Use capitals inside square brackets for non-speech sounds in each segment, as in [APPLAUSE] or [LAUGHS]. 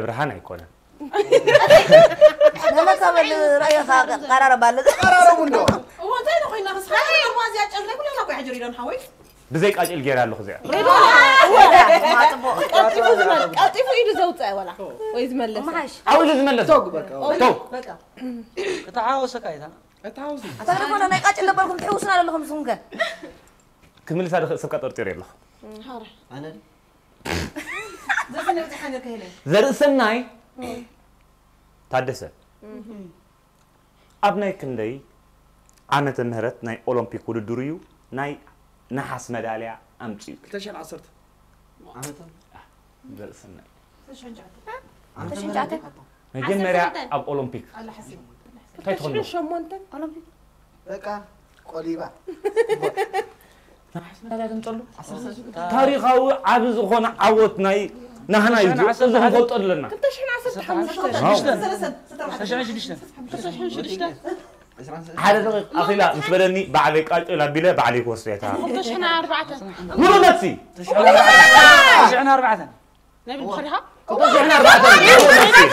دبر هانا يكونا أنا كمل رأي خاق قرار بالد قرار بندو هو زين أخوي نفس خاطر المازي أجل كل يوم أكو حجري لون حوي بزيك أجل جير على هو أطيفو إيدو زوجة ولا ويزملس معاش أو يزملس توق بك توق بك تعاوس كايدا تعاوس أتعرف أنا نقاش اللي بالكم تحوسنا لهم سونجا كمل سارق سبكة ترتير يلا أنا ሰብካ ጠርጢሩ ኣለኹ ኣነ ዘፈ ነብፅሓ ነርከ ኢለ ዘርኢ ሰናይ ታደሰ ኣብ ናይ ክንደይ ዓመተ ምህረት ናይ ኦሎምፒክ ውድድር እዩ ናይ ነሓስ መዳልያ ኣምፂኡ 2010 ዘርኢ ሰናይ ተሽንጫተ መጀመርያ ኣብ ኦሎምፒክ ኣላ ሓሲብ እንታይ ትኾኑ ሸሞንተን ኦሎምፒክ በቃ ቆሊባ ነሓስ መዳልያ ተምፀሉ ታሪኻዊ ዓብ ዝኾነ ዓወት ናይ نحن يجو أزهم قط أدلنا كنتش حنا ست حمزة حدا دقيق أخي لا مش بدلني بعليك لا بلا بعليك وصيتها كنتش حنا أربعة مرو نفسي كنتش حنا أربعة نبي نخرها كنتش حنا أربعة مرو نفسي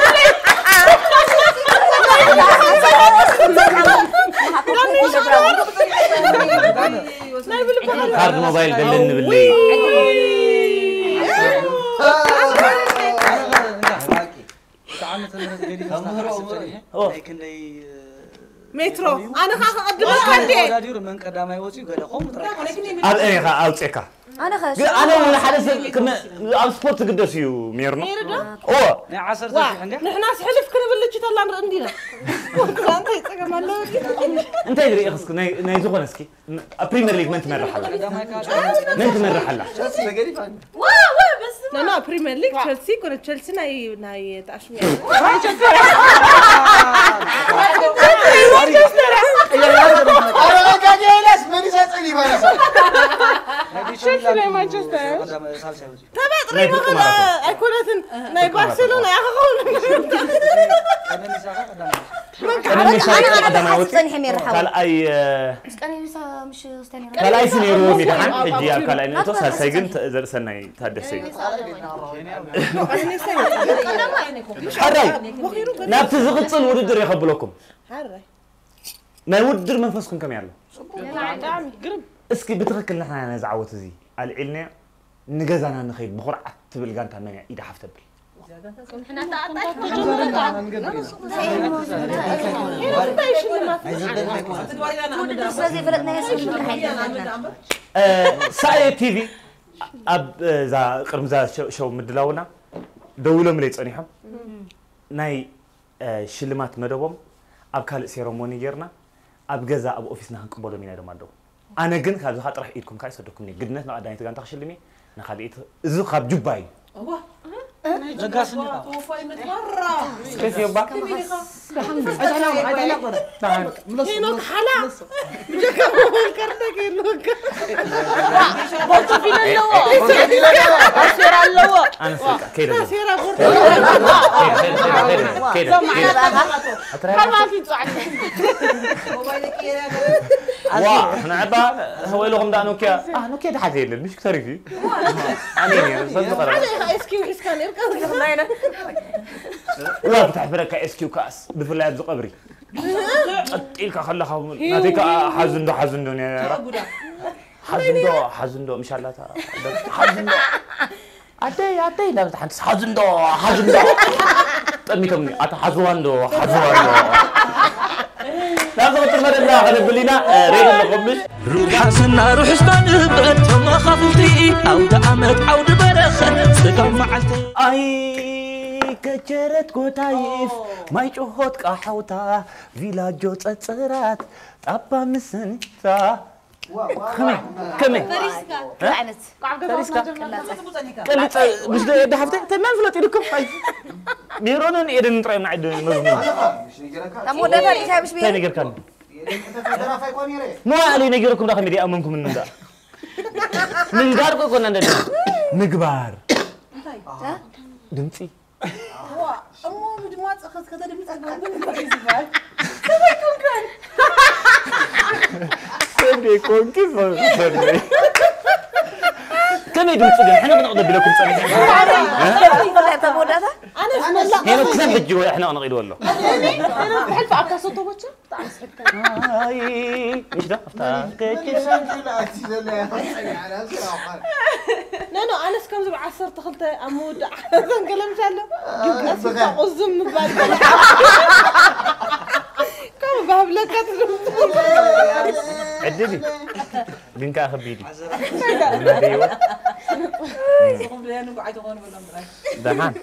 كارد موبايل قال لنا بالليل ሞባይል ደለን ንብለይ ናይ ክንደይ ሜትሮ ኣነ ኻ ክቐድመካ እንዴ ወዳዲሩ መን ቀዳማይ ወፅዩ ገለ ከምኡ ጥራይ ኣብ እኔኻ أنا خلاص أنا ولا حدث على سبورت قداش يو ميرنا ميرنا أو يا عصر نحن سحلف كنا بلش يطلع عندنا انت يتقم انت ادري اخسك ناي زغن اسكي بريمير ليج منت مره حلا منت مره حلا وا وا بس لا لا بريمير ليج تشيلسي كنا تشيلسي ناي ناي تاشمي يا رجل أنا قاعد جالس ماني ساتني ናይ ተኣሽሚ አረጋጋላስ ምን ይሰጽል ይባላል ናይ ማንቸስተር ቀዳማይ ሳልሳይ ወፅዩ ተባጥሪ ናይ ፍቅሪ መኸለ ማራቶን። ኣይኮነትን ናይ ባርሴሎና ኢኻ ክኸውን ቀደሚሳኻ ቀዳማይ ቀደም ሻ ቀዳማይ ወፂ ፀኒሐ ይርሓው ካልኣይ ምስ ቀነኒሳ ምሽ ስተኒ ካልኣይ ስነይሩ ሚድሓን ሕጂ ኣብ ካልኣይ ነቶ ሳልሳይ ግን ተ- ዘርኢ ሰናይ ታደሰ እዩ ሓራይ ናብቲ ዝቕፅል ውድድር የኸብለኩም ሓራይ ናይ ውድድር መንፈስኩም ከመይ ኣሎ ብጣዕሚ ግርም እስኪ ብትኽክል ንሕና ነዚ ዓወት እዚ ኣልዒልና ንገዛና ንኸይድ ብኩርዓት ትብል ጋንታ መን እያ ኢዳ ሓፍ ተብል እንታይ ሽልማት ስለዘይፈለጥናዮ ሰብ ሳእየ ቲቪ ኣብ እዛ ቅድሚዛ ሸው ምድላውና ደው ኢሎም ኢለይ ፀኒሖም ናይ ሽልማት መደቦም ኣብ ካልእ ሴረሞኒ ጌርና ኣብ ገዛ ኣብ ኦፊስና ክንቅበሎም ኢና ድማ ኣለዉ ኣነ ግን ካብዚ ካ ጥራሕ ኢድኩም ካ ይሰደኩም እየ ግድነት ንቐዳሚት ጋንታ ክሽልም እየ ንካልኢት እዚ ካብ ጁባ እዩ ዘጋስኒ ከስ هو لغم ده نوكيا آه نوكيا ده حزين مش كتير فيه امين صدق أنا اس كيو اس كان لا بتعبرك اس كيو كاس ዳ ኖኪያ አ ኖኪያ ድሓዘ የለን ምሽ ክተሪፍ እዩ ኣነ ሰብ ዝቐረበ ሓደ ኢኻ እስኪው ሒዝካ ነርካ ዋ ክተሕፍረካ ኤስኪው ካስ ብፍላይ ኣብዚ ቀብሪ ቀጢልካ ከለኻ ናተይ ከዓ ሓዙንዶ ሓዙንዶ ነራ ሓዙንዶ ሓዙንዶ ምሻላታ ሓዙንዶ ኣደይ ኣደይ ዳብታ ሓንቲ ሓዙንዶ ሓዙንዶ ጠሚቶም ኣታ ሓዝዋንዶ ሓዝዋንዶ ናብ ዝቕፅል መደብና ክነብል ኢና ሬድ ኣለኹም ምሽ ሩሓስና ሩሕስታ ንህበል ተመኻኽልቲ ኣውደ ዓመት ዓውዲ በረኸት ጽጋም መዓልቲ ኣይ ከቸረት ጎታይፍ ማይ ጮሆት ቃሓውታ ቪላጆ ጸጽራት ጣባ ምስንታ ከመይ ከመይ ዓይነት ፈሪስካ ቀልፀ ምስ ደሓፍተ እንታይ መን ፍለጥ ኢልኩም ኣይ ቢሮንን ኤደን ጥራይ ናዕድ መዝሙር ካብ መወዳእታ ሪእካ ብሽ እንታይ ብየ ነገርካኒ ተደራፋይ ኮን ይረ መዋእለይ ነገርኩም ዳ ከመይ ኣመንኩም እንዳ ምንጋር Ama o não at kadar bir takımda bir parası var. Sabah konkan. Sen de konkusun. [LAUGHS] Sen de. كما يدوم تسوقين إحنا بنقضي بلكم صالح أنا أنا هي كسب بتجوا إحنا أنا غير والله أنا بحلف عبد صوت وجه بتاع اي إيش ده افتكرت لا لا انا حنا زب 10 تخلت امود احسن كلام شالو جبت قزم مبال كم بهب لك عددي بنكا خبيدي دحان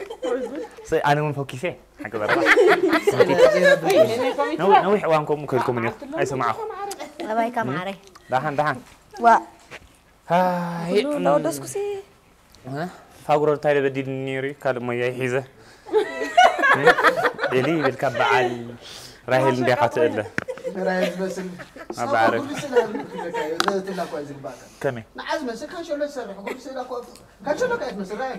أنا من فوق كيفي حق برا نوي نوي حوانكم ممكن لكم اليوم اي سمعوا لباي كم عري دحان دحان و هاي لو دسكسي ها فاغرو تايل بدي نيري قال ما يا حيزه الي بالكبعال راهي اللي حاتله ይብልካ በዓል ራሄል እንዲኻ ትእለ ኣብ ባዕረግ ከመይ ንዓዝ መስል ካንሸሎ ዝሰርሕ ጉርስላ ካንሸሎ ካ ትመስል ራእየ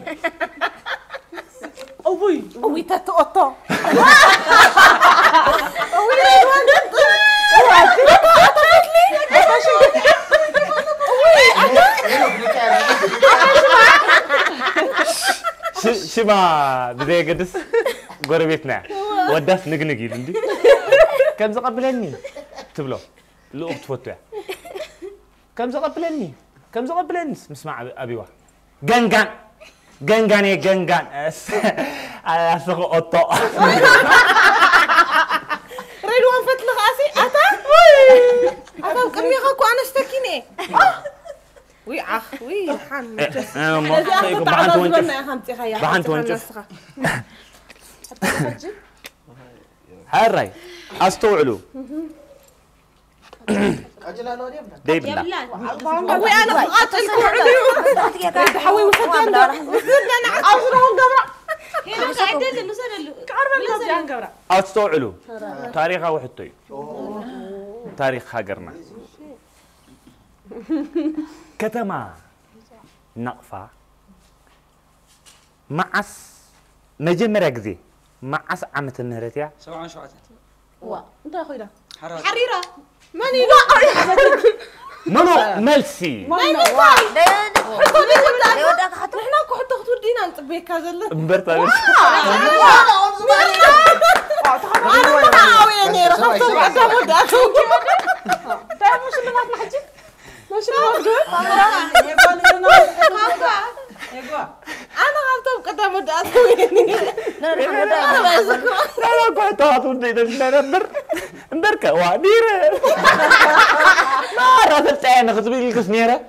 أوي أوي تتقطع ሽ- ሽማ ብዘየገድስ ጎረቤትና እያ ወዳስ ንግንግ ኢሉ እንዲ كم زقبلني تبلو لؤ تفتح. كم زقبلني كم زقبلني مسمع أبيوا جنجان. جنجان يا جنجان. على سوق أوتو ريدوان فتلغ أسي. أتا؟ أتا كم غاكو؟ أنا اشتكيني آه. وي أخ وي حان بعد وانجف بعد وانجف هاي استوعلو أجل لا هو أنا فقط الكوع حوي تاريخها وحتي هاجرنا كتما نقفة معس مجمرة كذي معس عمت النهرتيا سبعة شعتات وا انت خويا حريره حريره ماني لا منو ملسي ماني فاي نحنا كو حتى خطور دينا نطبيك كازل مبرتا وا أنا متعاويه نيره خمسه بعد مده تعرف شنو ما تحكي ما شنو ما تقول أنا أنا تبقى تعمل اصويني أنا بعزكم أنا كنت اعطوني أنا وعبيرة ما راسلت أنا خطبي لك سنيرة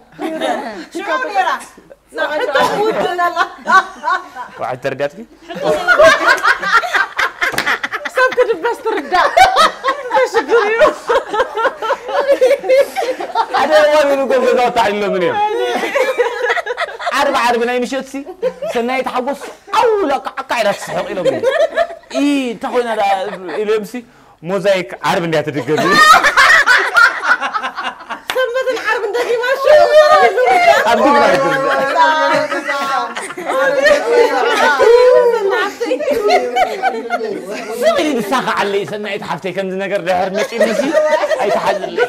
شو أنا حتى خوت لا أنا ترداتك صرت بس أنا تشكري هذا أنا أنا نقول في ضغط أنا اللبنان عارف عارف أنا مش يوتسي سنة يتحوص. أو لا قاعدة تسحق إلى مني إي تاخذ هذا إلى امسي موزايك عارف اني هتتجوز سمت الحرب انت دي ماشي سمعي لي الساقة علي. سنة يتحفتي كنز نقر لحر مكي نسي أي تحلل.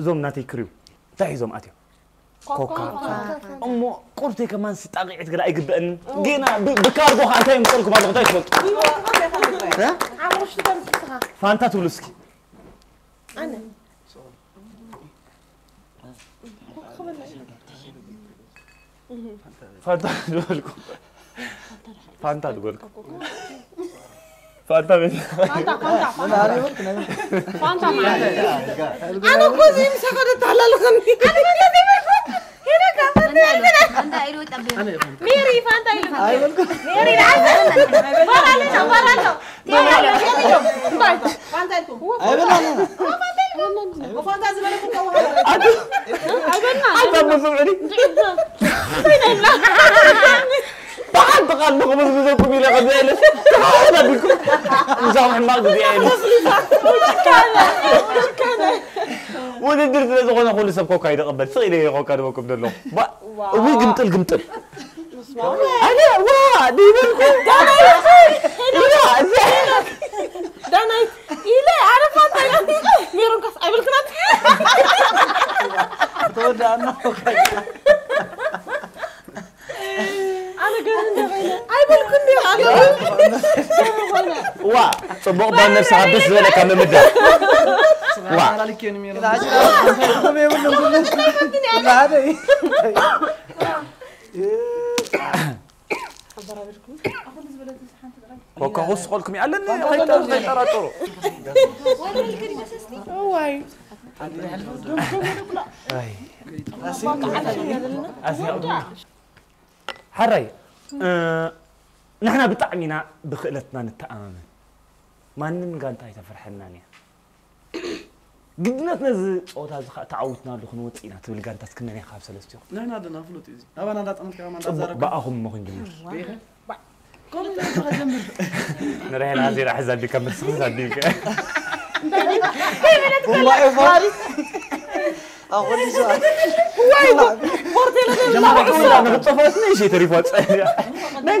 زوم ناتي كريو. تاي زوم أتيو. كوكا. أمو قلتي كمان ست اقعد كلا اي قبن جينا بكاربو حتى يمصلكم هذا غطيت أيوة، فوق فانتا تولسكي أنا. فانتا تولسكي فانتا تولسكي فانتا تولسكي Porta mesmo. Conta, conta, conta. Conta, Ana, cozim, saca de tala, Lucani. Ana, não tem mais conta. Era capaz de fazer. Mira, بعد قلبكم وزوجكم إلى لا تعالى بكم نزعم حماق ديالي وأنا درت لازم نقول لسه كوكايدا قبل صغيرة كوكايدا وكم دلو وي قمتل قمتل أنا وا ديما نكون دانايت لا زين دانايت إلى عرفت ميرون كاس قبل كنت تودا أنا وا صبوق بان نفس عبس زينا كم ሓራይ ንሕና ብጣዕሚ ኢና ብክእለትና ንተኣማምን ማንም ጋንታ ኣይተፈርሐናን እያ ግድነት ነዚ ፀወታ እዚ ከዓ ተዓዊትናሉ ክንወፅእ ኢና ትብል ጋንታ ስክነን ኢኻ ካብ ሰለስተ ኢኹም ንሕና ደና ፍሉጥ እዩ ኣባና እንዳጠመትካ ፅቡቅ እንዳዛረብ ብኣኹም እሞ ክንጅምር ከምኡ ከጀምር ንራሄና ዜና ሕዛ ዲካ [LAUGHS] أقول سؤال. لا [LAUGHS]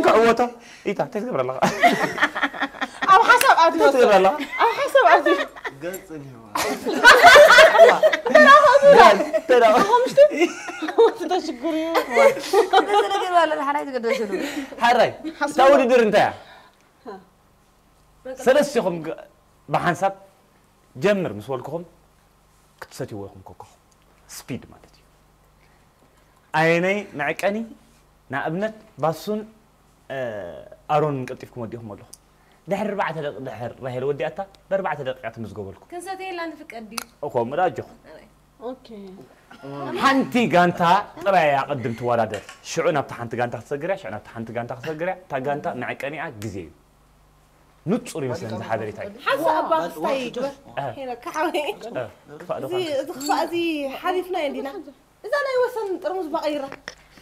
[LAUGHS] حسب لا جمر مسولكم كتساتي ويكم كوكو. ስፒድ ማለት እዩ ኣየነይ መዕቀኒ ንኣብነት ባሱን ኣሮንን ቀልጢፍኩም ወዲእኹም ኣለኹም ድሕሪ ኣርባዕተ ደቂ ድሕር ራሄል ወዲኣታ ብኣርባዕተ ደቂቃ ትምዝገበልኩም ክንሰተየላ ንፍቀድ ድዩ ከምኡ ዳጀኹም ኦኬ ሓንቲ ጋንታ ጥራይ ቅድም ትወዳደር ሽዑ ናብቲ ሓንቲ ጋንታ ክትሰግርያ ሽዑ ናብቲ ሓንቲ ጋንታ ክትሰግርያ እታ ጋንታ መዕቀኒኣ نتصور مثلا زحادري تاعي حاسة أبا مستيج هنا كحوي زي زي حذفنا عندنا. إذا أنا يوصل ترمز بغيرة.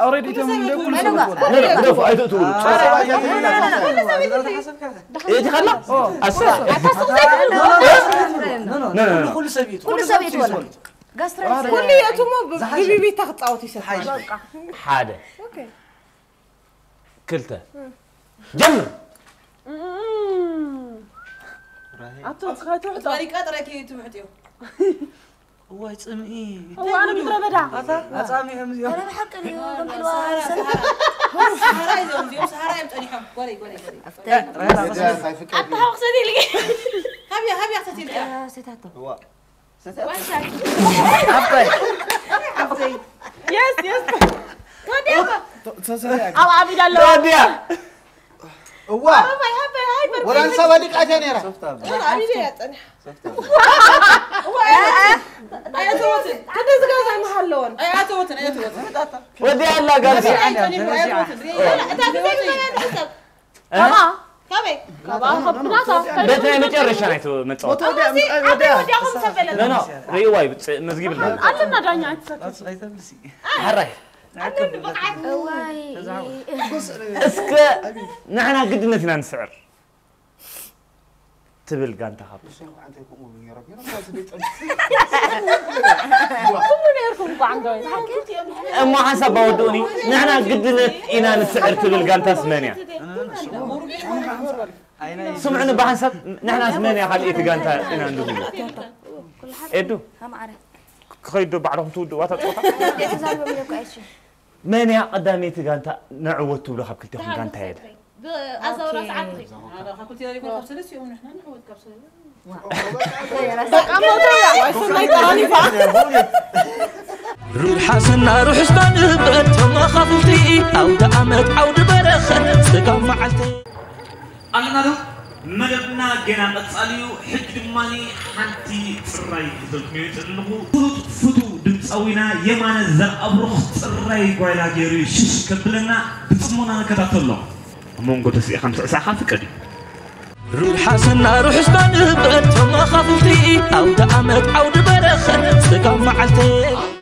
اريد يتمنى لا لا لا تقول لا لا لا لا لا لا لا هو يسمعي هو أنا مدري بدا اتا اصامي هم زيو أنا بحق اليوم بالوار سهراي زيو زيو سهراي متني حب ولي ولي افتح حتى هو قصدي لك هبي هبي أختي لك ستاتو هو ستاتو عبي عبي يس يس تودي ابا تودي ابا ሴታቶ የስ የስ ተሰሪያ ኣብ ዓቢድ ኣለዋ ወዲያ እዋ ወላንሳ ባሊቃትያ ነራ ዓቢድ እያ ፀኒሓ ኣያተወትን ክደዚ ጋዛ ይመሃለዎን ኣያተወትን ኣያተወትን ወዲያ ኣላ ጋዛ ጠኒሑ ኣያተወትን እታ ግዜ ግዘ ካበይ በቲ ናይ መጨረሻ ናይቱ መፃወት ወዲያኹም ሰበለ ኖ ርእይዋ መዝጊብ ላ ኣለና ዳኛ ኣይተብልሲ ሓራይ እዋይ اسك نحنا قدنا ثنان سعر تبل كان تخاف ما حسب ودوني قدنا إنا [LAUGHS] نسعر تبل [LAUGHS] سمعنا بحسب ثمانية سمانيا إنا إدو هم خيدو [LAUGHS] من يا قدامي تجانتا نعود تبلو خب كلتي خم جانتا هيدا عطري هذا نحن نعود روح حسنا روح استان بنت ما خفلتي أو تعمد أو دبرخ سقام أنا مدبنا جنا قصاليو حج دماني حنتي تسراي زلمي تلنغو فدو دمت أوينا يمان الزر أبرخ تسراي قايلا جيري شش كبلنا بتسمونا مون مونغو تسي خمسة ساعة فكري روح حسن روح سبان بنت ما خفتي أو دعمت أو دبرخ سقام معتي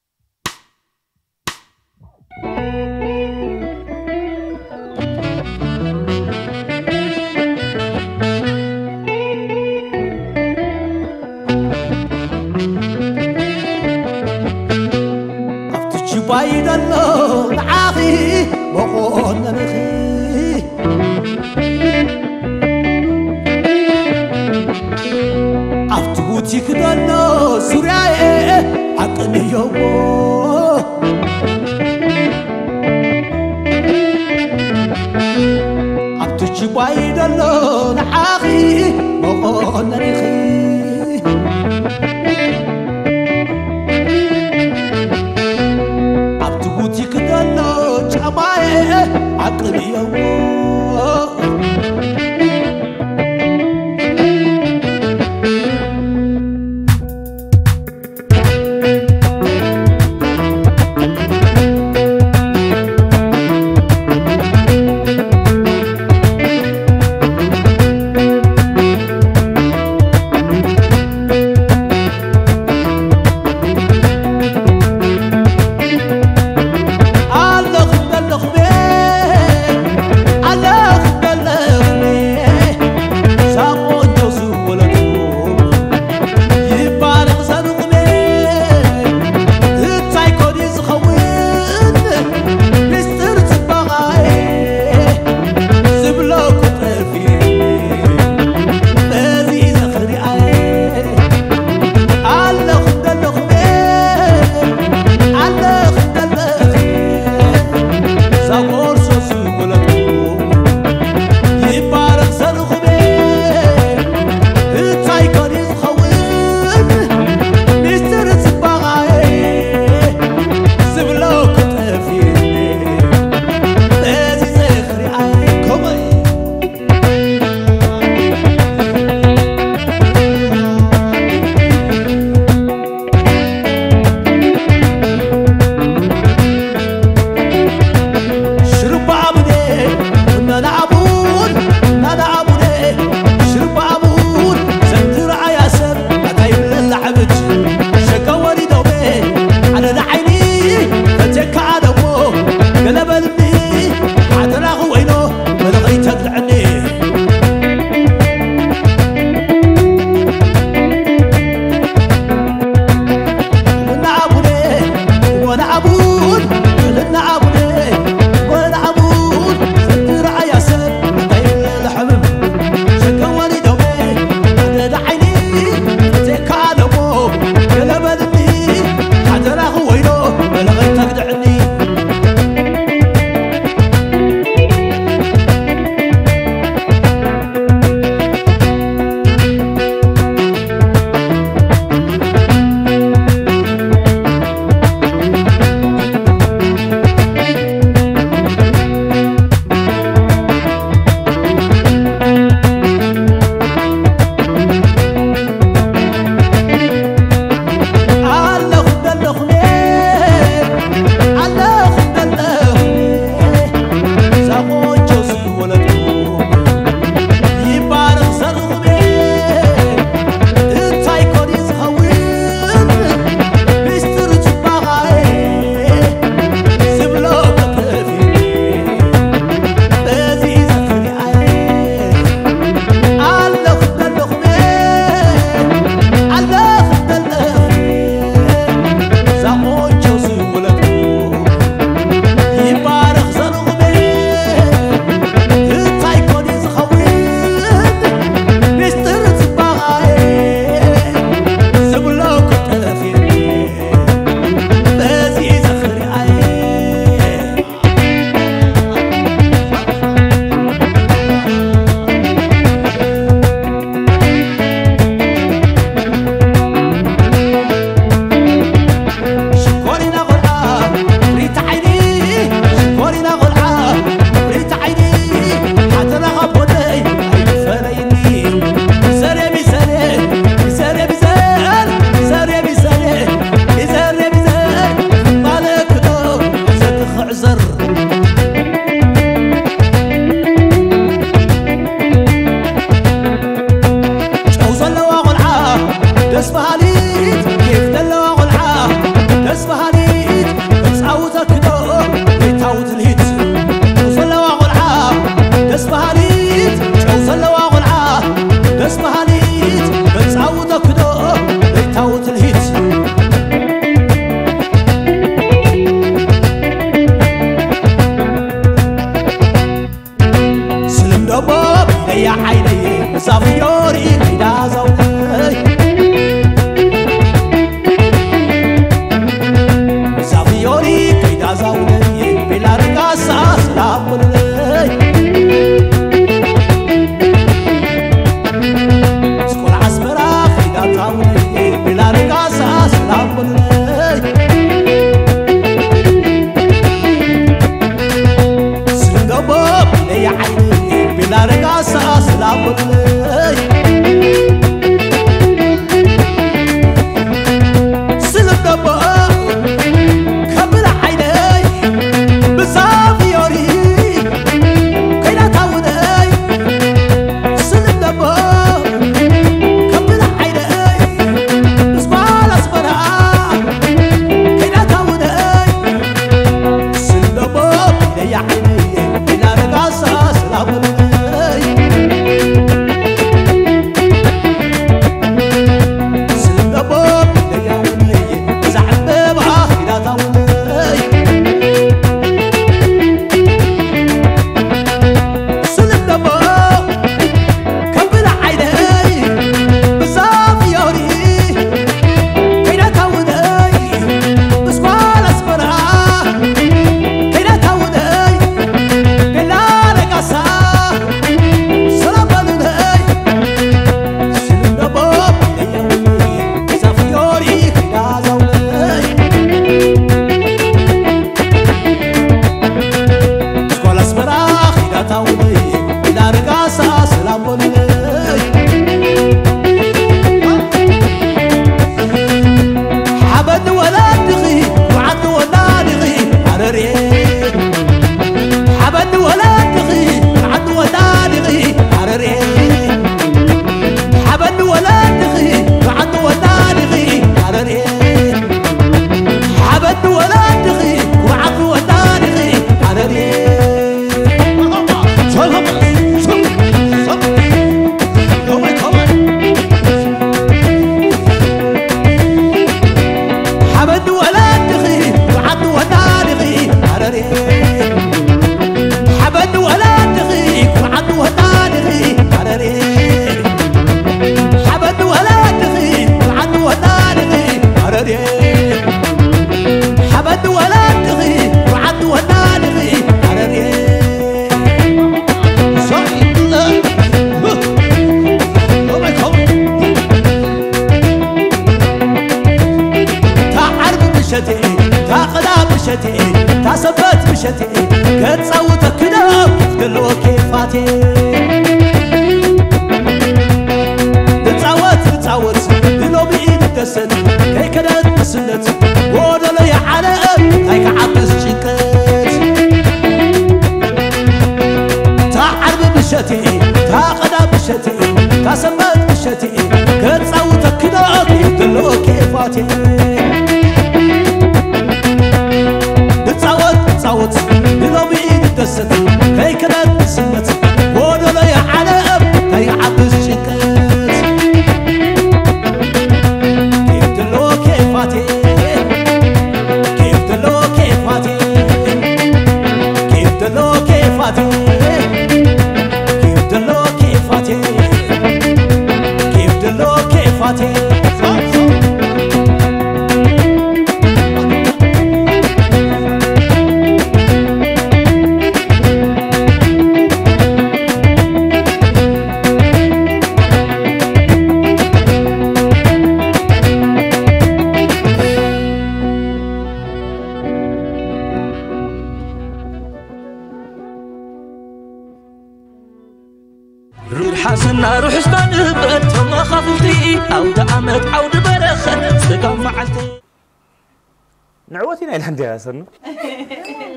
كنا إلهندي أصلاً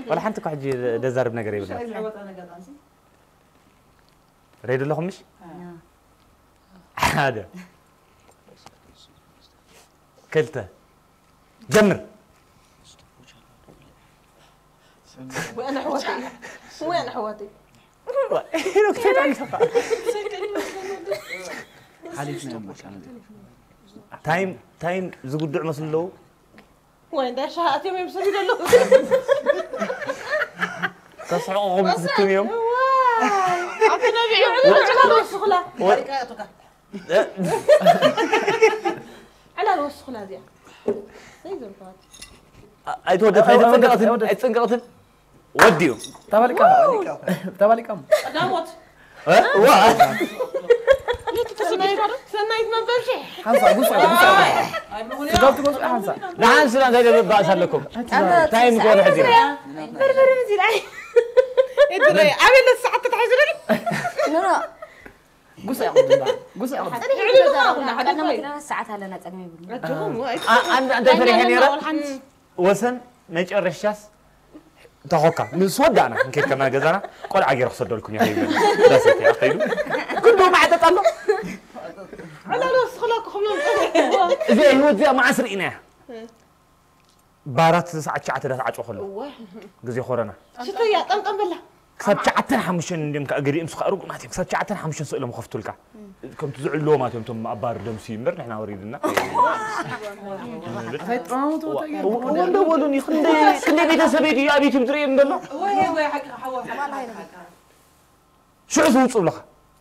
ولا حنتك واحد جي دزار بنا قريب ريد لهم مش؟ هذا. كلته جمر. وين حواتي وين حواتي هنا كتير عن تايم تايم زقود دعمة سلو وين شهقت يومي مش هتيجي تصحى عمرك 60 يوم عطينا بيعملوا على الشغلة على الشغلة هذه I told you, I think I think I think I think what do you? تبالي كم؟ تبالي كم؟ Now what? What? سنايت ما حنصع بص بص جاوبت بص حنصع نحن سلام زي بقى أسهل لكم. تايم كون حزيرة بربر مزيرة انت رايح عامل الساعة تتحجرني لا لا. قصة يعقوب قصة يعقوب أنا ما أدري الساعات هلا نتعلم أنت أنت فريحين يا وسن نجأ الرشاس تغوكا نسودعنا كيف كنا جزانا. قل عقير خسر دولكم يا حبيبي داست يا قيلو كنتوا مع تطلع على الوسخ لا خلهم زي هو زي ما عسرينا بارات ساعة شعة تلات عشر خلو جزي خورنا شتو يا طمطم بالله كسب شعتن حمشن ندم كأجري أمسخ أروق ما تيم كسب شعتن حمشن سؤال مخفتوا لك كم تزعل لو ما تيم تم أبار دم سيمر نحن أريدنا ፈይጥማሙት ولا ولوني خندي خندي بيت سبيتي يا بيت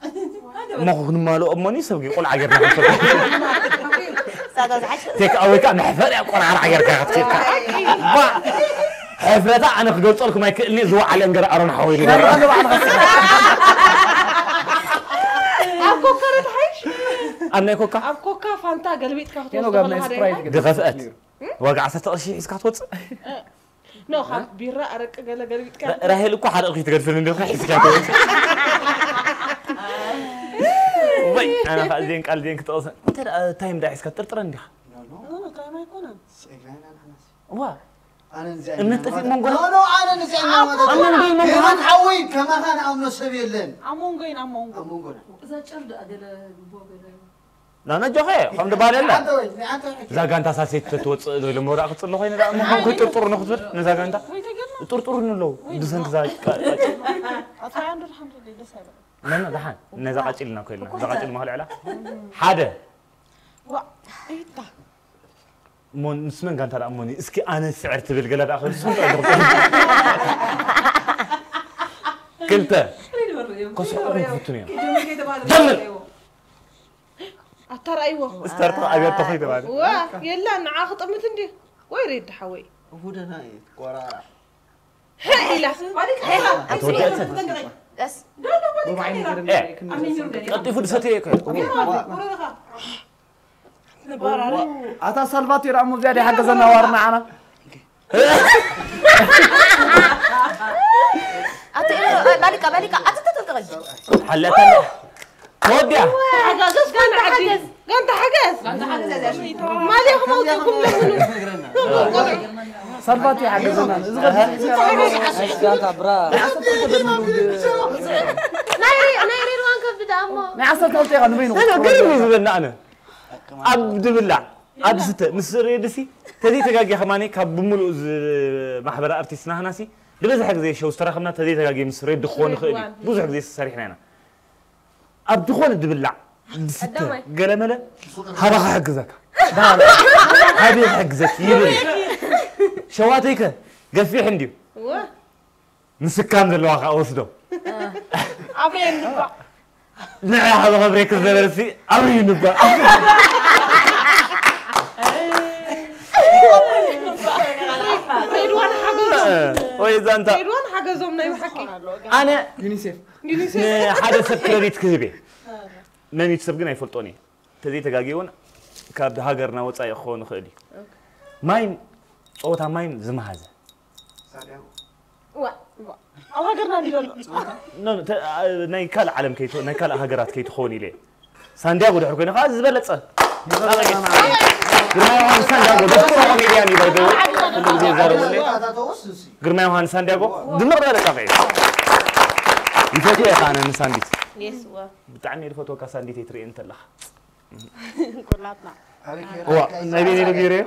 تصب لك ما مالو أماني سبقي قول عجرنا حسب [LAUGHS] تيك أوي كان حفر يقول على عجر كات كيف با حفرتا أنا قلت لكم ما يكلني زوا على أنجر أرون حويلي. اب كوكا تحيش أنا كوكا اب كوكا فانتا قلبيت كافتو كانوا قبل سبرايت دغفأت. وقع ستقشي إسكا توص نو خا بيرا أرك قال قال قال. راهل كو حد أخي تقدر فيلم ده حيس كاتو وي أنا خازين قال دين كتوس ترى آه، تايم ده حيس كتر ترندي لا تايم ما يكون. وا. أنا نزعل. أنت في منقول لا لا أنا نزعل ما هذا. أنا نقول منقول كمان حوي كمان أنا أمنو سبيلين أمونغين أمونغ أمونغ إذا شرد أدل بوبي لا جوخه خم دبال لا زاغانتا ساسيت تتوص زول مورا خصل خوين را مو خو تطر نو خصل نزاغانتا تطرطر نلو دزن زاج اطاي عند الحمد لله سبب نن دحان نزاقاتلنا كلنا زاقاتل مهل علا حاده وا ايتا مون نسمن غانتا راموني اسكي أنا سعر تبل قلا داخل سوق كلتا كسر فتنيا دمر أترى أيوة. استرتا أبي أتخي تبعنا واه يلا أنا عاخط أمي تندي ويريد حوي؟ وهنا نايت قرارة هلا عليك هلا أتودع بس. لا لا ما عليك هلا أنت فود ستي أتا سلفاتي رأمو زيادة حق زنوار معنا أتا بالك [LAUGHS] إيه؟ بالك أتا تتلقى حلتها ودي حجز. كان حجز. كان حجز كان [LAUGHS] أيوة. أيوة. حجز ما ليهم موضوعكم لهم صرفاتي حجزنا زغب عبد بالله. عبد ستة نسري دسي تدي تجاجي خماني. كبمول محبرة أرتيسنا هناسي دبزح زي شو استرخمنا تدي تجاجي مسريد دخون خيلي بزح زي سريحنا أب دخول الدبلع ستة. قال ملا هذا حق ذاك هذي حق ذاك يبلي شواتيك. قال في حندي. نسكان ذا الواقع أوسدو أبي النبا لا هذا أمريكا ذا برسي أبي النبا وإذا أنت أنا يونيسيف. ሓደ ሰብ ክረዲት ክህብ መን ሰብ ግን ኣይፈልጦን እየ ተዘይተጋጊቡን ካብ ሃገርና ወፃኢ ክኸውን ይኽእል እዩ ማይም ፀወታ ማይም ዝመሃዘ ኣብ ሃገርና ናይ ካልእ ዓለም ናይ ካልእ ሃገራት ከይትኸውን ኢለ ሳንዲያጎ ድሕር ኮይኑ ከዓ ዝበለፀ ግርማ ዮሃንስ ሳንዲያጎ ደፍሮ ኮሜድያን እዩ ባይበ ኩሉ ግዜ ዘረቡለ ግርማ ዮሃንስ ሳንዲያጎ ድምቕ ዝበለፀ እዩ ይፈትዮ ኢኻ ኣነ ንሳንዲት يس وا ብጣዕሚ እየ ዝፈትወካ ሳንዲት እየ ትሪእየ እንተለኻ قلاتنا ዋ ናይ ቤኒ ዶ ገይረዮ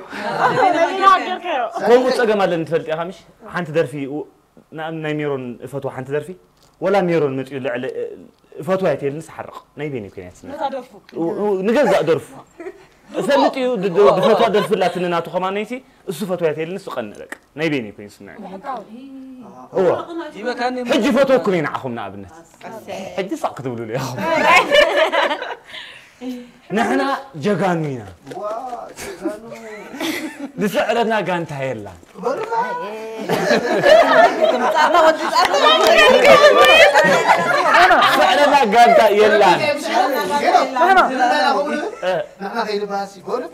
ከምኡ ፀገም ኣለኒ ትፈልጥ ኢኻ ምሽ ሓንቲ ደርፊ ው- ንኣብን ናይ ሜሮን እፈትዋ ሓንቲ ደርፊ ወላ ሜሮን መፅኡ ልዕሊ እፈትዋ የትየልኒ ስሓርቕ فلت يو د فتوى تخما نيتي اسو فتوى يتي لنا سقن لك ناي كوين سنا هو حجي فتوى كوين عخم حجي صاق تبلوا لي نحن جقانوينا لسعرنا كانت هيلا سعرنا كانت يلا نحنا آه. غير باسي قول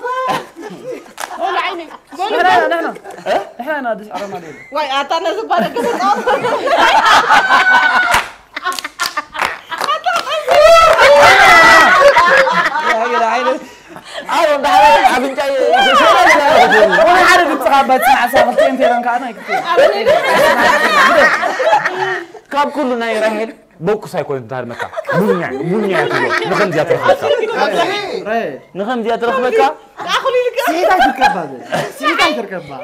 قول عيني قول نحن. نحن. نحن. نادي سعرنا ليلا واي أعطانا زبالة قبل [LAUGHS] حاجة لا عيل أيوه ده عارف إنت وأنا عارف إنت غابت مع صاحبتين في رنكانا كتير كاب كله ناي رهل بوكو سايكون الدهر مكا بنيا بنيا كله نعم، نعم. نخم ديات رخبكا نخم ديات رخبكا سيدا تركبها سيدا تركبها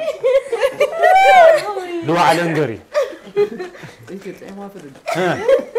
دوا على انجري إنت تعمل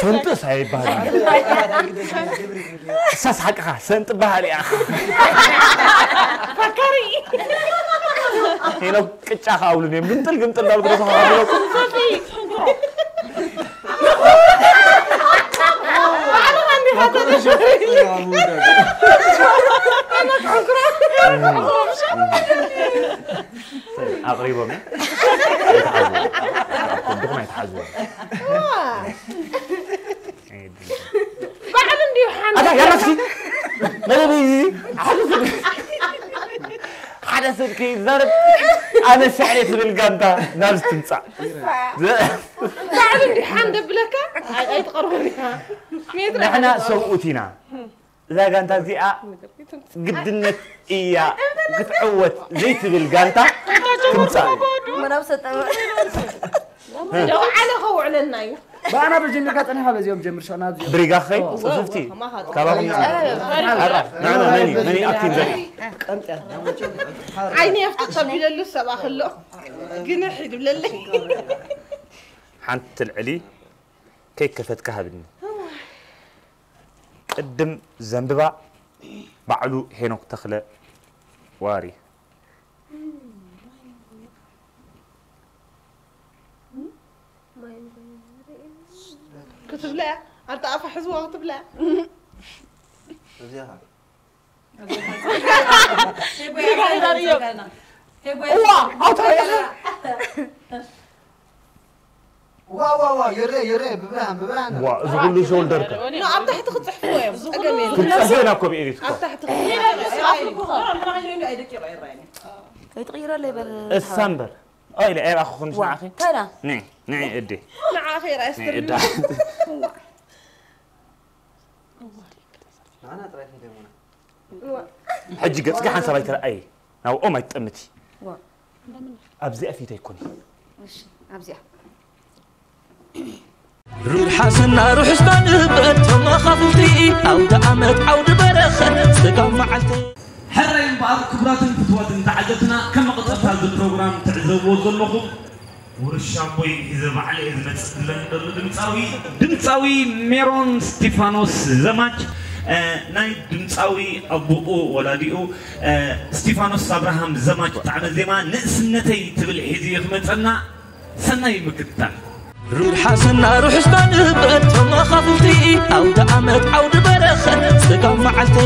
ሰንጥስ ኣይባሃል እሳስ ሓቅኻ ሰንጥ ባህል እያ ፈካሪ ሄሎ ቅጫ ከኣብሉን እዮም ግምጥል ግምጥል እንዳልኩ ዶ ተኸቢለኩም ኣቕሪቦም ድኹም ኣይተሓዝቦም ባዕሉ እንዲሁ ሓን ኣታ ያላክሲ መደብ ሓደ ስልኪ ሓደ ስልኪ ዘርብ ኣነ ስዕሬ ትብል ጋንታ ናብ ዝትምፃእ ባዕሉ እንዲሁ ሓን ደብለካ ኣይትቐርቡን ኢኻ ሜትር ንሕና ሰብኡት ኢና እዛ ጋንታ እዚኣ ግድነት እያ ክትዕወት ዘይትብል ጋንታ ትምፃእ ምናብ ሰጠ ደውዓለ ከውዕለና እዩ بأنا بجن لقات أنا هذا اليوم جمر شنات اليوم بريقة خي شفتي كلام أنا أنا أنا أنا أنا أنا أنا أنا أنا أنا أنا أنا أنا أنا أنا أنا كفت كهبني قدم زنببا. بعلو هينوك تخلق واري كتب بلا انت عارفه حزوه وقت بلا زيها واو واو واو يري يري ببان ببان واو زغل لي شولدرك لا عم تحت خط حفويم اجمل كنت سهينا اكو بايدك عم تحت خط حفويم يتغير لي بالسامبر اي لا اخو خنش معك كلا نعم نعم إدي. نعم خير أستر إدا أنا ترى هنا حج أو أم تأمتي أبزئ في تيكوني. أبزئ روح حسنا روح استان هبتهم أخافلتي أو دعمت أو دبرخة استقام معلتي حرين بعض كبرات فتوات انتعجتنا. كما قد أفعل بالبروغرام تعزبوا ظلكم ሒዘ ባዕለ እየ ዝመፅእ ዝለን ዘሎ ድምፃዊ ድምፃዊ ሜሮን ስቲፋኖስ ዘማች አ፣ ናይ ድምፃዊ ኣቦኡ ወላዲኡ አ፣ ስቲፋኖስ ኣብርሃም ዘማች ብጣዕሚ ዜማ ንእስነተይ ትብል ሒዚ ክመፀና ሰናይ ምክትታል ሩልሓስና ሩሕስና ንህበን ቶም መኻፍልቲ ኣውደ ዓመት ዓውዲ በረኸት ስጋም መዓልቲ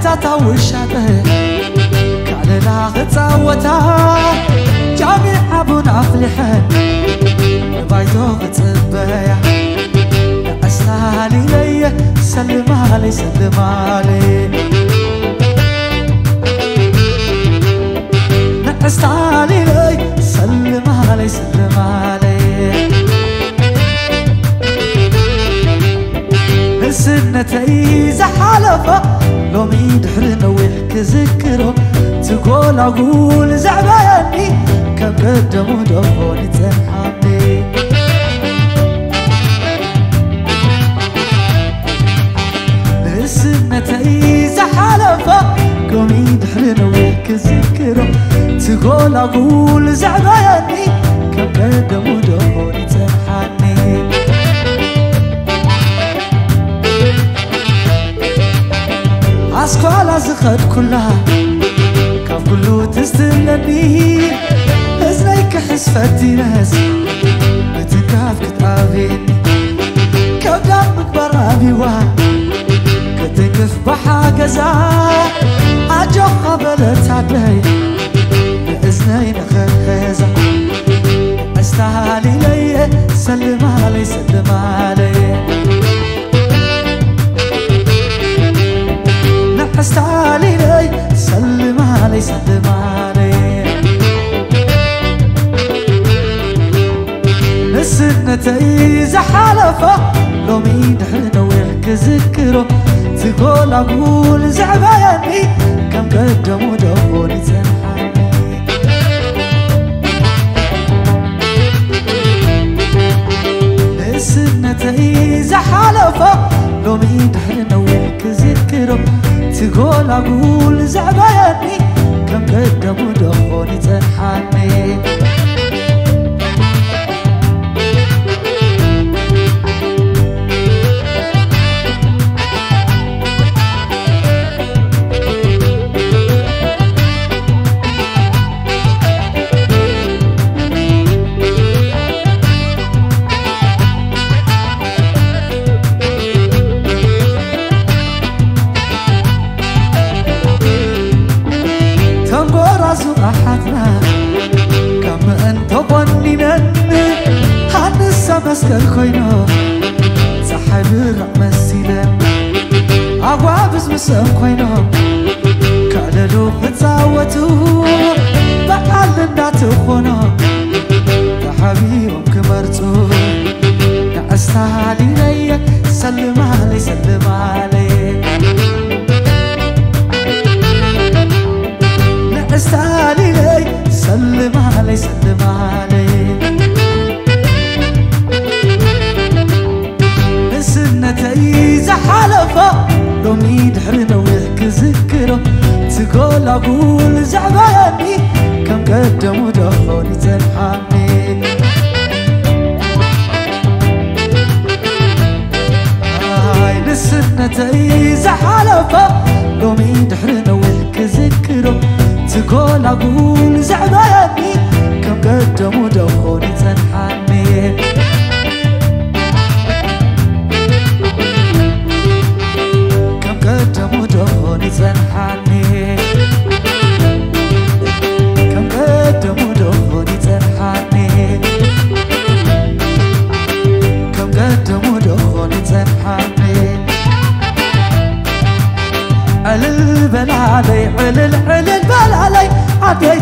ኣዴታት ኣውሻጠ ካለላ ክፃወታ ጃሚዓ ቡን ኣፍሊሐን ንባይቶ ክፅበያ ንዕስታሊለየ ሰልማለይ ሰልማለይ ንዕስታሊለይ ንስነተይ ዝሓለፈ ሎሚ ድሕሪ ነዊሕ ክዝክሮ ትጎላጉል ዘዕበየኒ ከም ቀደሙ ደኾን ይፀንሓኒ ንእስነተይ ዝሓለፈ ሎሚ ድሕሪ ነዊሕ ክዝክሮ ትጎላጉል ዘዕበየኒ ከም ቀደሙ ደኾን ይፀንሓኒ ኣስኳላ ዝኸድ ኩላ ካብ ኩሉ ትስትለኒ እዝነይ ክሕስፈት ይነስ ብትካፍ ክትኣብኒ ከብዳ ምግባር ኣብዋ ክትግፍ ብሓገዛ ኣጆኻ በለታደይ ንእዝነይ ንኽሕዛ ኣስታሊለየ ሰልማለይ ፀሓይ ብራቕ መሲለን ኣጓብዝ ምስኦም ኮይኖም adeus